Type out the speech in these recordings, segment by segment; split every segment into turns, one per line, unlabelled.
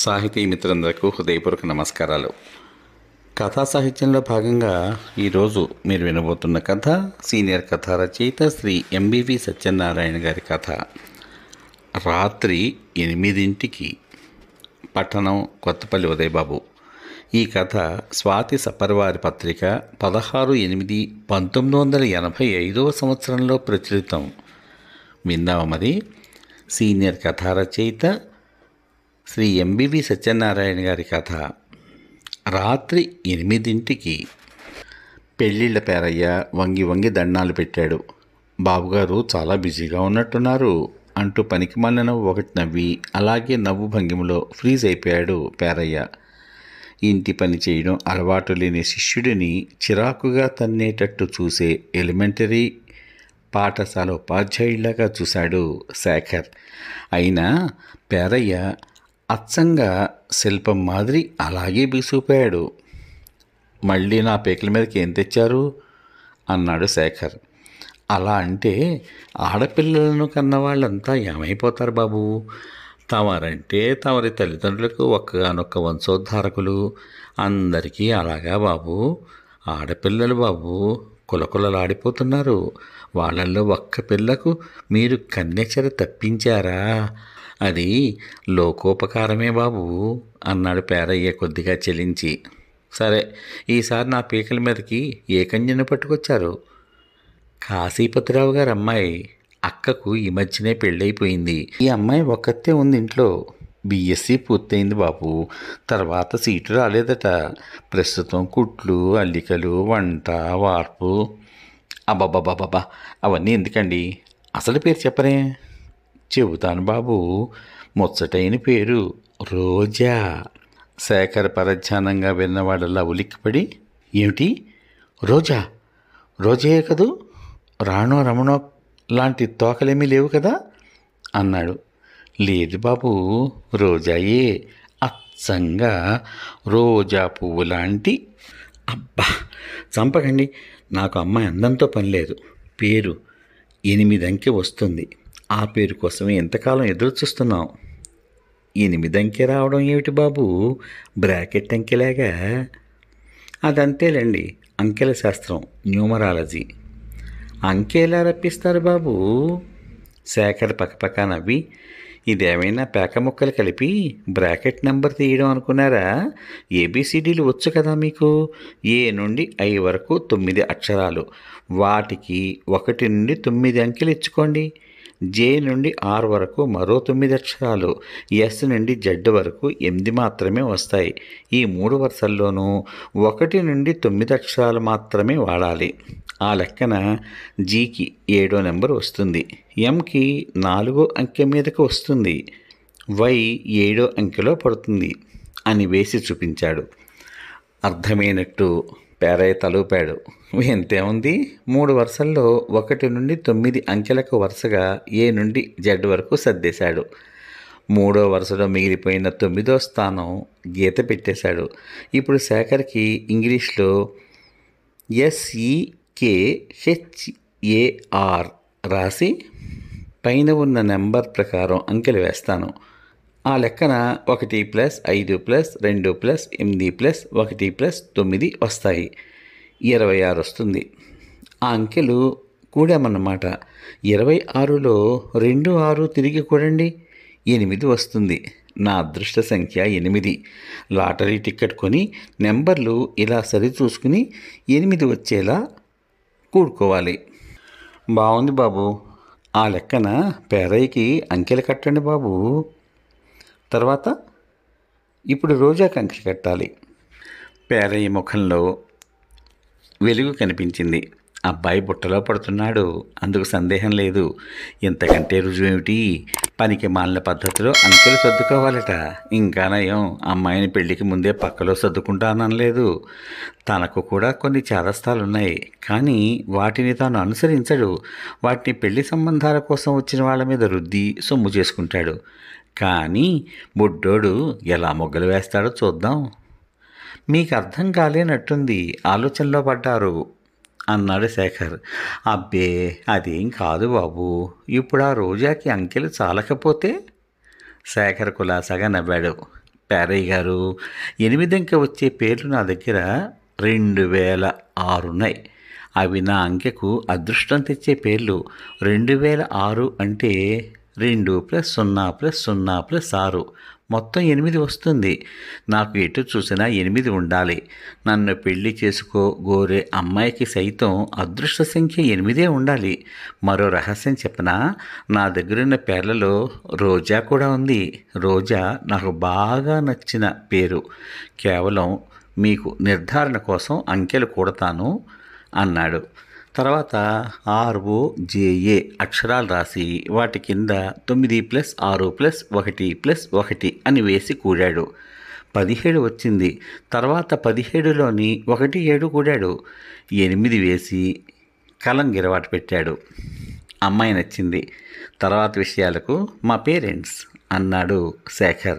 సాహితీ మిత్రులందరకు హృదయపూర్వక నమస్కారాలు. కథా సాహిత్యంలో భాగంగా ఈరోజు మీరు వినబోతున్న కథ సీనియర్ కథా రచయిత శ్రీ ఎంబీవి సత్యనారాయణ గారి కథ. రాత్రి ఎనిమిదింటికి పట్టణం కొత్తపల్లి ఉదయబాబు. ఈ కథ స్వాతి సపర్వారి పత్రిక పదహారు ఎనిమిది పంతొమ్మిది వందల ఎనభై ఐదవ సంవత్సరంలో ప్రచురితం. విందామా మరి? సీనియర్ కథా రచయిత శ్రీ ఎంబివి సత్యనారాయణ గారి కథ రాత్రి ఎనిమిదింటికి. పెళ్ళిళ్ళ పేరయ్య వంగి వంగి దండాలు పెట్టాడు. బాబుగారు చాలా బిజీగా ఉన్నట్టున్నారు. అంటూ పనికి మళ్ళిన ఒకటి నవ్వి అలాగే నవ్వు భంగిమలో ఫ్రీజ్ అయిపోయాడు పేరయ్య. ఇంటి పని చేయడం అలవాటు లేని శిష్యుడిని చిరాకుగా తన్నేటట్టు చూసే ఎలిమెంటరీ పాఠశాల ఉపాధ్యాయుడిలాగా చూశాడు శేఖర్. అయినా పేరయ్య అచ్చంగా శిల్పం మాదిరి అలాగే బిగుసిపోయాడు. మళ్ళీ నా పేకల మీదకి ఏం తెచ్చారు? అన్నాడు శేఖర్. అలా అంటే ఆడపిల్లలను కన్న వాళ్ళంతా ఏమైపోతారు బాబు? తమరంటే తమరి తల్లిదండ్రులకు ఒక్కగానొక్క వంశోద్ధారకులు. అందరికీ అలాగా బాబు? ఆడపిల్లలు బాబు కులకులలాడిపోతున్నారు. వాళ్ళల్లో ఒక్క పిల్లకు మీరు కన్యచర తప్పించారా? అది లోకోపకారమే బాబు అన్నాడు పేరయ్య కొద్దిగా చెలించి. సరే ఈసారి నా పీకల మీదకి ఏ కన్యను పట్టుకొచ్చారు? కాశీపతిరావు గారు అమ్మాయి అక్కకు ఈ మధ్యనే పెళ్ళైపోయింది. ఈ అమ్మాయి ఒక్కతే ఉంది ఇంట్లో. బీఎస్సీ పూర్తయింది బాబు. తర్వాత సీటు రాలేదట. ప్రస్తుతం కుట్లు అల్లికలు వంట వార్పు. అబ్బబ్బబ్బబ్బా అవన్నీ ఎందుకండి? అసలు పేరు చెప్పరే? చెబుతాను బాబు. ముచ్చటైన పేరు రోజా. శేఖర్ పరధ్యానంగా విన్నవాడల్లా ఉలిక్కిపడి ఏమిటి? రోజా? రోజే కదూ? రాణో రమణో లాంటి తోకలేమీ లేవు కదా? అన్నాడు. లేదు బాబు రోజాయే. అచ్చంగా రోజా పువ్వు లాంటి. అబ్బా! చంపకండి. నాకు అమ్మాయి అందంతో పని లేదు. పేరు ఎనిమిది అంకె వస్తుంది. ఆ పేరు కోసమే ఎంతకాలం ఎదురు చూస్తున్నాం ఎనిమిది అంకె రావడం ఏమిటి బాబు? బ్రాకెట్ అంకెలాగా? అదంతేలేండి అంకెల శాస్త్రం న్యూమరాలజీ. అంకె ఎలా రప్పిస్తారు బాబు? శేఖర్ పక్కపక్క నవ్వి ఇదేమైనా పేక ముక్కలు కలిపి బ్రాకెట్ నెంబర్ తీయడం అనుకున్నారా? ఏబిసిడీలు వచ్చు కదా మీకు? ఏ నుండి ఐ వరకు తొమ్మిది అక్షరాలు వాటికి ఒకటి నుండి తొమ్మిది అంకెలు ఇచ్చుకోండి. జే నుండి ఆర్ వరకు మరో తొమ్మిది అక్షరాలు ఎస్ నుండి జెడ్ వరకు ఎనిమిది మాత్రమే వస్తాయి. ఈ మూడు వరుసల్లోనూ ఒకటి నుండి తొమ్మిది అక్షరాలు మాత్రమే వాడాలి. ఆ లెక్కన జీకి ఏడో నెంబర్ వస్తుంది. ఎంకి నాలుగో అంకె మీదకి వస్తుంది. వై ఏడో అంకెలో పడుతుంది అని వేసి చూపించాడు. అర్థమైనట్టు పేరయ్య తలూపాడు. ఎంతేముంది మూడు వరుసల్లో ఒకటి నుండి తొమ్మిది అంకెలకు వరుసగా ఏ నుండి జెడ్ వరకు సర్దేశాడు. మూడో వరుసలో మిగిలిపోయిన తొమ్మిదో స్థానం గీత పెట్టేశాడు. ఇప్పుడు శేఖర్కి ఇంగ్లీష్లో ఎస్ఈకే హెచ్ఏఆర్ రాసి పైన ఉన్న నెంబర్ ప్రకారం అంకెలు వేస్తాను. ఆ లెక్కన ఒకటి ప్లస్ ఐదు ప్లస్ రెండు ప్లస్ ఎనిమిది ప్లస్ ఒకటి ప్లస్ తొమ్మిది వస్తాయి. ఇరవై ఆరు వస్తుంది. ఆ అంకెలు కూడామన్నమాట. ఇరవై ఆరులో రెండు ఆరు తిరిగి కూడండి ఎనిమిది వస్తుంది. నా అదృష్ట సంఖ్య ఎనిమిది. లాటరీ టికెట్ కొని నెంబర్లు ఇలా సరి చూసుకుని ఎనిమిది వచ్చేలా కూడుకోవాలి. బాగుంది బాబు. ఆ లెక్కన పేరయ్యకి అంకెలు కట్టండి బాబు. తర్వాత ఇప్పుడు రోజా కంకి కట్టాలి. పేరయ్య ముఖంలో వెలుగు కనిపించింది. అబ్బాయి బుట్టలో పడుతున్నాడు. అందుకు సందేహం లేదు. ఇంతకంటే రుజువేమిటి? పనికి మాలిన పద్ధతిలో అంకెలు సర్దుకోవాలట. ఇంకా నయం. అమ్మాయిని పెళ్ళికి ముందే పక్కలో సర్దుకుంటాననలేదు. తనకు కూడా కొన్ని చాదస్తాలు ఉన్నాయి కానీ వాటిని తాను అనుసరించడు. వాటిని పెళ్ళి సంబంధాల కోసం వచ్చిన వాళ్ళ మీద రుద్ది సొమ్ము చేసుకుంటాడు. కానీ బుడ్డోడు ఎలా మొగ్గలు వేస్తాడో చూద్దాం. మీకు అర్థం కాలేనట్టుంది ఆలోచనలో పడ్డారు అన్నాడు శేఖర్. అబ్బే అదేం కాదు బాబు ఇప్పుడు ఆ రోజాకి అంకెలు చాలకపోతే? శేఖర్ కులాసాగా నవ్వాడు. పేరయ్య గారు ఎనిమిది వచ్చే పేర్లు నా దగ్గర రెండు వేల ఆరున్నాయి. అవి నా అంకెకు అదృష్టం తెచ్చే పేర్లు. రెండు వేల ఆరు అంటే రెండు ప్లస్ సున్నా ప్లస్ సున్నా ప్లస్ ఆరు. మొత్తం ఎనిమిది వస్తుంది. నాకు ఎటు చూసినా ఎనిమిది ఉండాలి. నన్ను పెళ్ళి చేసుకో గోరే అమ్మాయికి సైతం అదృష్ట సంఖ్య ఎనిమిదే ఉండాలి. మరో రహస్యం చెప్పనా? నా దగ్గరున్న పేర్లలో రోజా కూడా ఉంది. రోజా నాకు బాగా నచ్చిన పేరు. కేవలం మీకు నిర్ధారణ కోసం అంకెలు కూడతాను అన్నాడు. తర్వాత ఆర్ఓజేఏ అక్షరాలు రాసి వాటి కింద తొమ్మిది ప్లస్ ఆరు ప్లస్ ఒకటి ప్లస్ ఒకటి అని వేసి కూడాడు. పదిహేడు వచ్చింది. తర్వాత పదిహేడులోని ఒకటి ఏడు కూడాడు. ఎనిమిది వేసి కలం గిరవాటు పెట్టాడు. అమ్మాయి నచ్చింది. తర్వాత విషయాలకు మా పేరెంట్స్ అన్నాడు శేఖర్.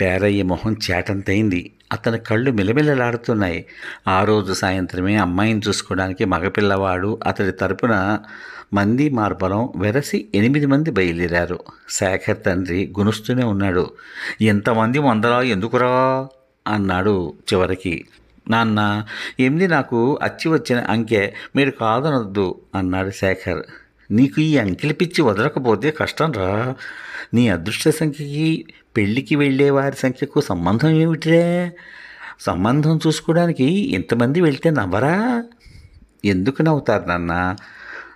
పేరయ్య మొహం చేటంతైంది. అతని కళ్ళు మిలమిలలాడుతున్నాయి. ఆ రోజు సాయంత్రమే అమ్మాయిని చూసుకోవడానికి మగపిల్లవాడు అతడి తరపున మంది మార్బలం వెరసి ఎనిమిది మంది బయలుదేరారు. శేఖర్ తండ్రి గునుస్తూనే ఉన్నాడు. ఎంతమంది వందలా ఎందుకురా? అన్నాడు చివరికి. నాన్న ఎనిమిది నాకు అచ్చి వచ్చిన అంకె మీరు కాదనొద్దు అన్నాడు శేఖర్. నీకు ఈ అంకెలు పిచ్చి వదలకపోతే కష్టం రా నీ అదృష్ట సంఖ్యకి పెళ్ళికి వెళ్ళే వారి సంఖ్యకు సంబంధం ఏమిటిరే? సంబంధం చూసుకోవడానికి ఇంతమంది వెళ్తే నవ్వరా? ఎందుకు నవ్వుతారు నాన్న?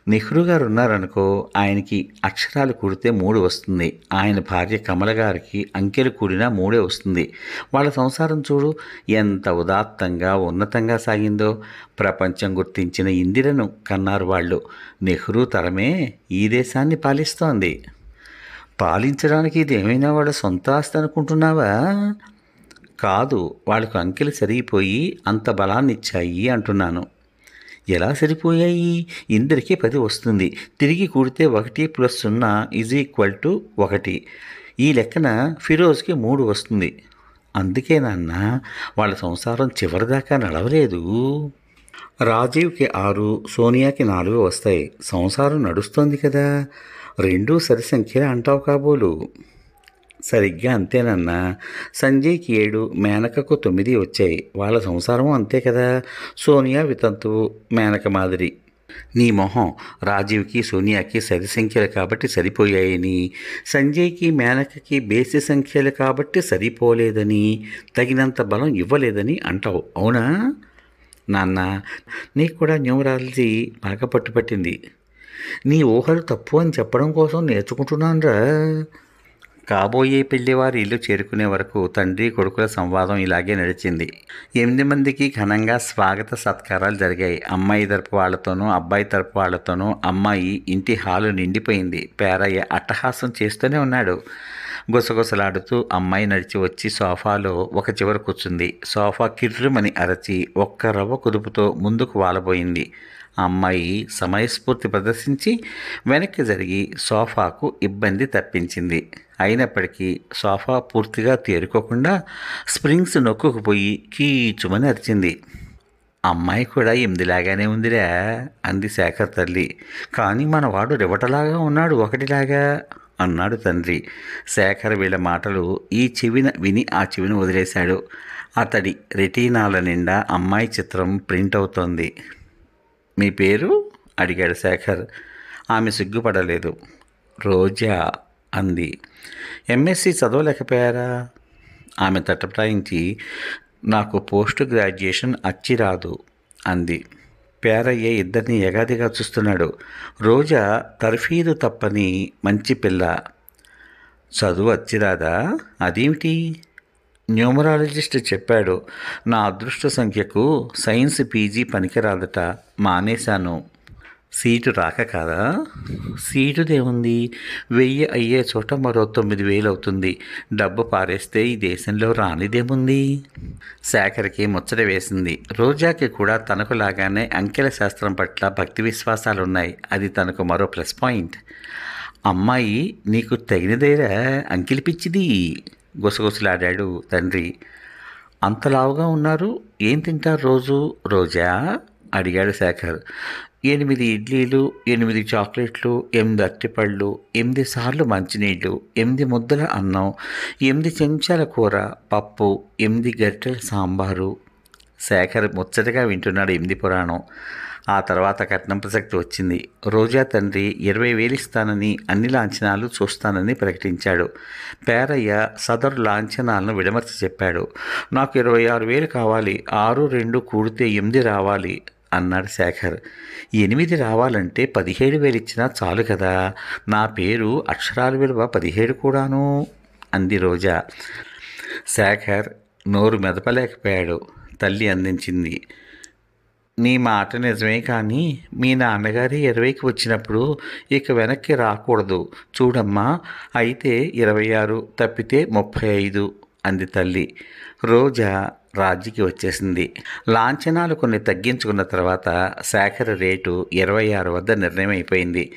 నెహ్రూ గారు ఉన్నారనుకో ఆయనకి అక్షరాలు కూడితే మూడు వస్తుంది. ఆయన భార్య కమల గారికి అంకెలు కూడినా మూడే వస్తుంది. వాళ్ళ సంసారం చూడు ఎంత ఉదాత్తంగా ఉన్నతంగా సాగిందో. ప్రపంచం గుర్తించిన ఇందిరను కన్నారు వాళ్ళు. నెహ్రూ తరమే ఈ దేశాన్ని పాలిస్తోంది. పాలించడానికి ఇదేమైనా వాళ్ళ సొంత ఆస్తి అనుకుంటున్నావా? కాదు వాళ్ళకు అంకెలు సరిగిపోయి అంత బలాన్ని ఇచ్చాయి అంటున్నాను. ఎలా సరిపోయాయి? ఇందరికీ పది వస్తుంది. తిరిగి కూడితే ఒకటి ప్లస్ సున్నా ఈజ్ ఈక్వల్ టు ఒకటి. ఈ లెక్కన ఫిరోజ్కి మూడు వస్తుంది. అందుకే నాన్న వాళ్ళ సంసారం చివరిదాకా నడవలేదు. రాజీవ్కి ఆరు సోనియాకి నాలుగు వస్తాయి. సంసారం నడుస్తోంది కదా. రెండూ సరి సంఖ్యలే అంటావు కాబోలు. సరిగ్గా అంతేనన్నా సంజయ్కి ఏడు మేనకకు తొమ్మిది వచ్చాయి. వాళ్ళ సంసారం అంతే కదా? సోనియా వితంతువు మేనక మాదిరి. నీ మొహం రాజీవ్కి సోనియాకి సరి సంఖ్యలు కాబట్టి సరిపోయాయని సంజయ్కి మేనకకి బేసి సంఖ్యలు కాబట్టి సరిపోలేదని తగినంత బలం ఇవ్వలేదని అంటావు. అవునా? నాన్న నీకు కూడా న్యూమరాలజీ బాగా పట్టుపట్టింది. నీ ఊహలు తప్పు అని చెప్పడం కోసం నేర్చుకుంటున్నానురా. కాబోయే పెళ్ళివారి ఇల్లు చేరుకునే వరకు తండ్రి కొడుకుల సంవాదం ఇలాగే నడిచింది. ఎనిమిది మందికి ఘనంగా స్వాగత సత్కారాలు జరిగాయి. అమ్మాయి తరపు వాళ్ళతోనూ అబ్బాయి తరపు వాళ్ళతోనూ అమ్మాయి ఇంటి హాలు నిండిపోయింది. పేరయ్య అట్టహాసం చేస్తూనే ఉన్నాడు. గుసగుసలాడుతూ అమ్మాయి నడిచి వచ్చి సోఫాలో ఒక చివర కూర్చుంది. సోఫా కిర్రుమని అరచి ఒక్క రవ్వ కుదుపుతో ముందుకు వాలబోయింది. అమ్మాయి సమయస్ఫూర్తి ప్రదర్శించి వెనక్కి జరిగి సోఫాకు ఇబ్బంది తప్పించింది. అయినప్పటికీ సోఫా పూర్తిగా తేరుకోకుండా స్ప్రింగ్స్ నొక్కుకుపోయి కీచుమని అరిచింది. అమ్మాయి కూడా ఎనిమిదిలాగానే ఉందిరా అంది శేఖర్ తల్లి. కానీ మన వాడు రివటలాగా ఉన్నాడు ఒకటిలాగా అన్నాడు తండ్రి. శేఖర్ వీళ్ళ మాటలు ఈ చెవిన విని ఆ చెవిని వదిలేశాడు. అతడి రెటీనాల నిండా అమ్మాయి చిత్రం ప్రింట్ అవుతోంది. మీ పేరు? అడిగాడు శేఖర్. ఆమె సిగ్గుపడలేదు. రోజా అంది. ఎంఎస్సి చదవలేకపోయారా? ఆమె తటపటాయించి నాకు పోస్ట్ గ్రాడ్యుయేషన్ అచ్చి రాదు అంది. పేరయ్య ఇద్దరిని ఎగాదిగా చూస్తున్నాడు. రోజా తర్ఫీదు తప్పని మంచి పిల్ల. చదువు వచ్చిరాదా అదేమిటి? న్యూమరాలజిస్ట్ చెప్పాడు నా అదృష్ట సంఖ్యకు సైన్స్ పీజీ పనికిరాదట మానేశాను. సీటు రాక కాదా? సీటుదేముంది వెయ్యి అయ్యే చోట మరో తొమ్మిది వేలు అవుతుంది. డబ్బు పారేస్తే ఈ దేశంలో రానిదేముంది? శేఖర్కి ముచ్చట వేసింది. రోజాకి కూడా తనకు లాగానే అంకెల శాస్త్రం పట్ల భక్తి విశ్వాసాలు ఉన్నాయి అది తనకు మరో ప్లస్ పాయింట్. అమ్మాయి నీకు తగినదేరా అంకిలి పిచ్చిది గుసగుసలాడాడు తండ్రి. అంతలావుగా ఉన్నారు? ఏం తింటారు రోజు? రోజా? అడిగాడు శేఖర్. ఎనిమిది ఇడ్లీలు ఎనిమిది చాక్లెట్లు ఎనిమిది అరటిపళ్ళు ఎనిమిది సార్లు మంచినీళ్ళు ఎనిమిది ముద్దల అన్నం ఎనిమిది చెంచాల కూర పప్పు ఎనిమిది గరిటెల సాంబారు. శేఖర్ ముచ్చటగా వింటున్నాడు ఎనిమిది పురాణం. ఆ తర్వాత కట్నం ప్రసక్తి వచ్చింది. రోజా తండ్రి ఇరవై వేలు ఇస్తానని అన్ని లాంఛనాలు చూస్తానని ప్రకటించాడు. పేరయ్య సదరు లాంఛనాలను విడమర్చి చెప్పాడు. నాకు ఇరవై ఆరు వేలు కావాలి ఆరు రెండు కూడితే ఎనిమిది రావాలి అన్నాడు శేఖర్. ఎనిమిది రావాలంటే పదిహేడు వేలు ఇచ్చినా చాలు కదా నా పేరు అక్షరాల విలువ పదిహేడు కూడాను అంది రోజా. శేఖర్ నోరు మెదపలేకపోయాడు. తల్లి అందించింది. నీ మాట నిజమే కానీ మీ నాన్నగారి ఇరవైకి వచ్చినప్పుడు ఇక వెనక్కి రాకూడదు. చూడమ్మా అయితే ఇరవై ఆరు తప్పితే ముప్పై ఐదు అంది తల్లి. రోజా రాజీకి వచ్చేసింది. లాంఛనాలు కొన్ని తగ్గించుకున్న తర్వాత శాఖర రేటు ఇరవై ఆరు వద్ద నిర్ణయం అయిపోయింది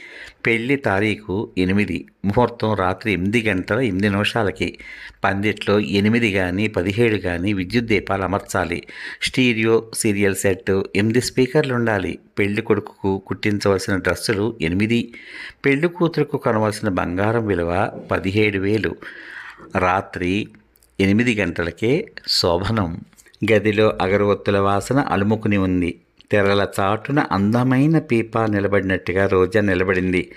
పెళ్ళి తారీఖు ఎనిమిది ముహూర్తం రాత్రి ఎనిమిది గంటల ఎనిమిది నిమిషాలకి. పందిట్లో ఎనిమిది కానీ పదిహేడు కానీ విద్యుత్ దీపాలు అమర్చాలి. స్టీరియో సీరియల్ సెట్ ఎనిమిది స్పీకర్లు ఉండాలి. పెళ్ళి కొడుకుకు కుట్టించవలసిన డ్రెస్సులు ఎనిమిది. పెళ్ళి కూతురుకు కొనవలసిన బంగారం విలువ పదిహేడు వేలు. రాత్రి ఎనిమిది గంటలకే శోభనం. గదిలో అగరవత్తుల వాసన అలుముకుని ఉంది. తెరల చాటున అందమైన పీపా నిలబడినట్టుగా రోజా నిలబడింది.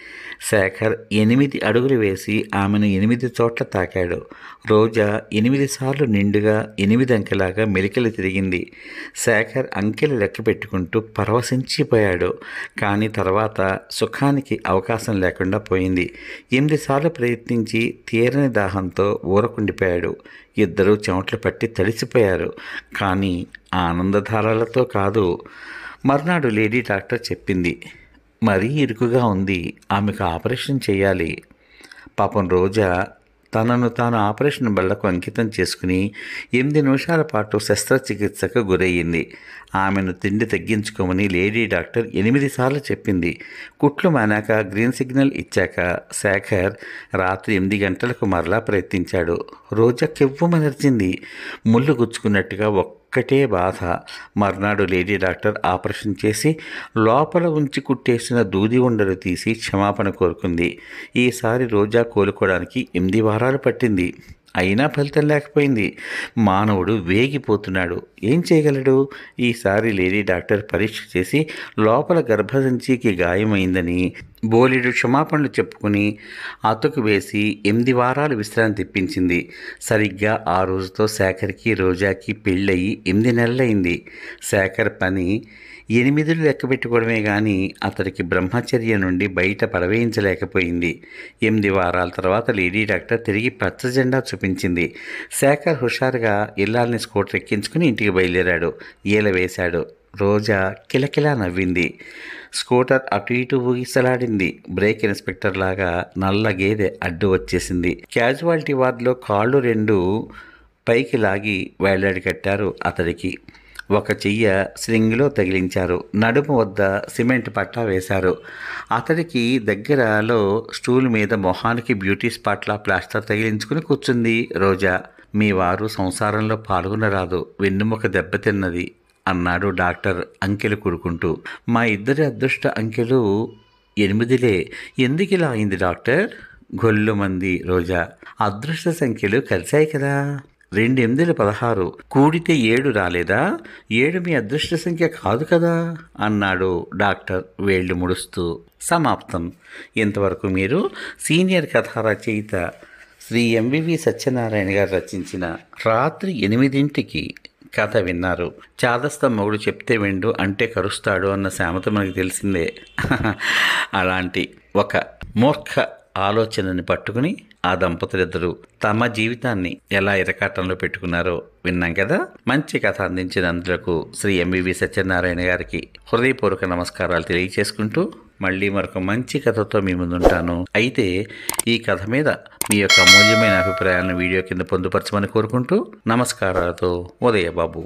శేఖర్ ఎనిమిది అడుగులు వేసి ఆమెను ఎనిమిది చోట్ల తాకాడు. రోజా ఎనిమిది సార్లు నిండుగా ఎనిమిది అంకెలాగా మెలికలు తిరిగింది. శేఖర్ అంకెలు లెక్క పెట్టుకుంటూ పరవశించిపోయాడు. కానీ తర్వాత సుఖానికి అవకాశం లేకుండా పోయింది. ఎనిమిది సార్లు ప్రయత్నించి తీరని దాహంతో ఊరకుండిపోయాడు. ఇద్దరూ చెమట్లు పట్టి తడిసిపోయారు. కానీ ఆనందధారాలతో కాదు. మర్నాడు లేడీ డాక్టర్ చెప్పింది. మరీ ఇరుకుగా ఉంది. ఆమెకు ఆపరేషన్ చేయాలి. పాపం రోజా తనను తాను ఆపరేషన్ బళ్ళకు అంకితం చేసుకుని ఎనిమిది నిమిషాల పాటు శస్త్రచికిత్సకు గురయ్యింది. ఆమెను తిండి తగ్గించుకోమని లేడీ డాక్టర్ ఎనిమిది సార్లు చెప్పింది. కుట్లు మానాక గ్రీన్ సిగ్నల్ ఇచ్చాక శేఖర్ రాత్రి ఎనిమిది గంటలకు మరలా ప్రయత్నించాడు. రోజా కెవ్వమనర్చింది ముళ్ళు గుచ్చుకున్నట్టుగా ఒక్కటే బాధ. మర్నాడు లేడీ డాక్టర్ ఆపరేషన్ చేసి లోపల ఉంచి కుట్టేసిన దూది ఉండలు తీసి క్షమాపణ కోరుకుంది. ఈసారి రోజా కోలుకోవడానికి ఎనిమిది వారాలు పట్టింది. అయినా ఫలితం లేకపోయింది. మానవుడు వేగిపోతున్నాడు. ఏం చేయగలడు? ఈసారి లేడీ డాక్టర్ పరీక్ష చేసి లోపల గర్భసంచికి గాయమైందని బోలెడు క్షమాపణలు చెప్పుకుని అతుకు వేసి ఎనిమిది వారాలు విశ్రాంతి ఇప్పించింది సరిగ్గా ఆ రోజుతో శేఖర్కి రోజాకి పెళ్ళయి ఎనిమిది నెలలైంది శేఖర్ పని ఎనిమిదిలు లెక్క పెట్టుకోవడమే కానీ అతడికి బ్రహ్మచర్య నుండి బయట పరవేయించలేకపోయింది ఎనిమిది వారాల తర్వాత లేడీ డాక్టర్ తిరిగి పచ్చ జెండా చూపించింది. శేఖర్ హుషారుగా ఇల్లాలని స్కూటర్ ఎక్కించుకుని ఇంటికి బయలుదేరాడు. ఈల వేశాడు. రోజా కిలకిలా నవ్వింది. స్కూటర్ అటు ఇటు ఊగిసలాడింది. బ్రేక్ ఇన్స్పెక్టర్ లాగా నల్ల గేదె అడ్డు వచ్చేసింది. క్యాజువాలిటీ వార్డులో కాళ్ళు రెండు పైకి లాగి వేలాడి కట్టారు అతడికి. ఒక చెయ్య స్లింగ్లో తగిలించారు. నడుము వద్ద సిమెంట్ పట్టా వేశారు. అతడికి దగ్గరలో స్టూల్ మీద మొహానికి బ్యూటీ స్పాట్లా ప్లాస్టర్ తగిలించుకుని కూర్చుంది రోజా. మీ వారు సంసారంలో పాల్గొనరాదు. వెన్నుముక దెబ్బతిన్నది. అన్నాడు డాక్టర్ అంకెలు కూడుకుంటూ మా ఇద్దరి అదృష్ట అంకెలు ఎనిమిదిలే. ఎందుకు ఇలా అయింది డాక్టర్? గొల్లు మంది రోజా. అదృష్ట సంఖ్యలు కలిశాయి కదా. రెండు ఎనిమిదిలు పదహారు. కూడితే ఏడు రాలేదా? ఏడు మీ అదృష్ట సంఖ్య కాదు కదా అన్నాడు డాక్టర్ వేళ్ళు ముడుస్తూ. సమాప్తం. ఇంతవరకు మీరు సీనియర్ కథా రచయిత శ్రీ ఎంవివి సత్యనారాయణ గారు రచించిన రాత్రి ఎనిమిదింటికి కథ విన్నారు. చాదస్త మొగుడు చెప్తే విండు అంటే కరుస్తాడు అన్న సామెత మనకు తెలిసిందే. అలాంటి ఒక మూర్ఖ ఆలోచనని పట్టుకుని ఆ దంపతులిద్దరూ తమ జీవితాన్ని ఎలా ఇరకాటంలో పెట్టుకున్నారో విన్నాం కదా? మంచి కథ అందించినందులకు శ్రీ ఎంవివి సత్యనారాయణ గారికి హృదయపూర్వక నమస్కారాలు తెలియచేసుకుంటూ మళ్ళీ మరొక మంచి కథతో మీ ముందుంటాను. అయితే ఈ కథ మీద మీ యొక్క అమూల్యమైన అభిప్రాయాలను వీడియో కింద పొందుపరచమని కోరుకుంటూ నమస్కారాలతో ఉదయబాబు.